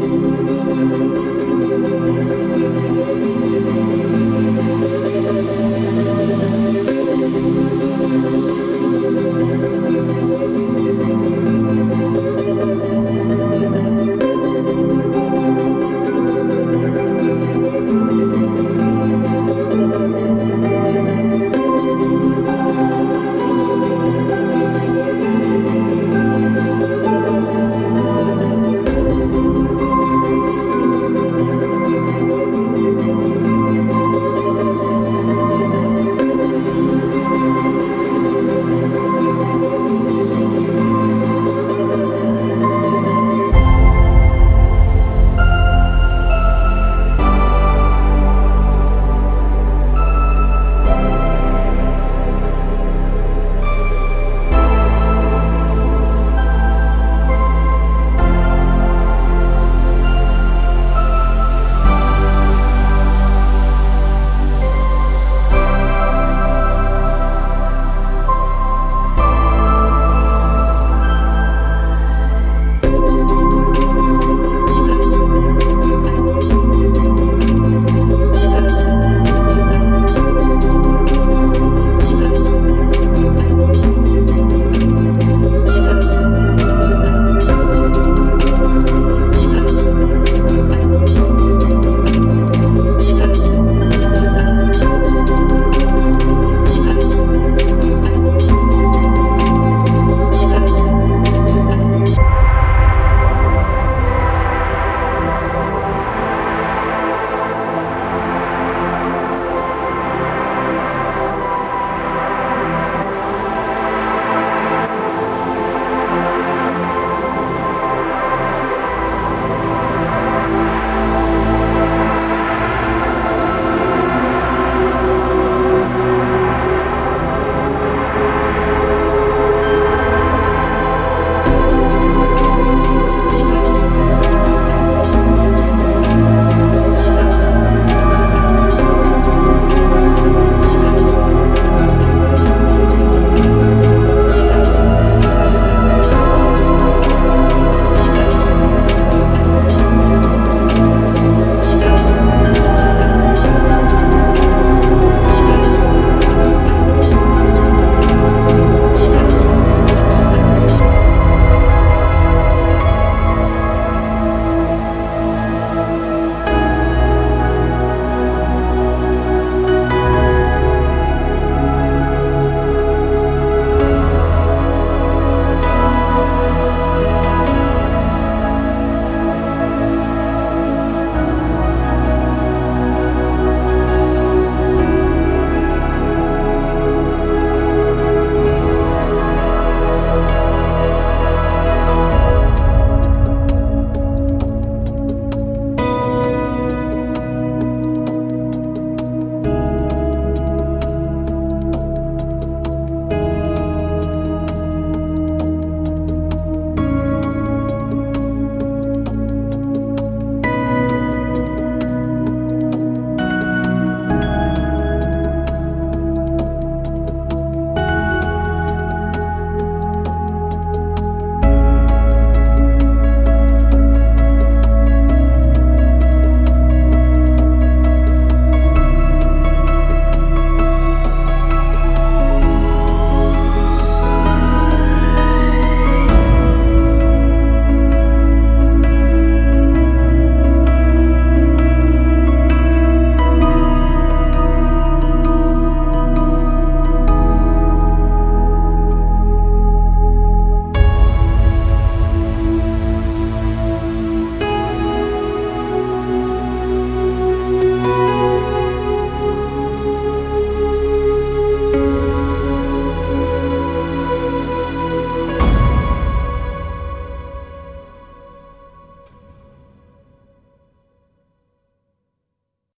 you.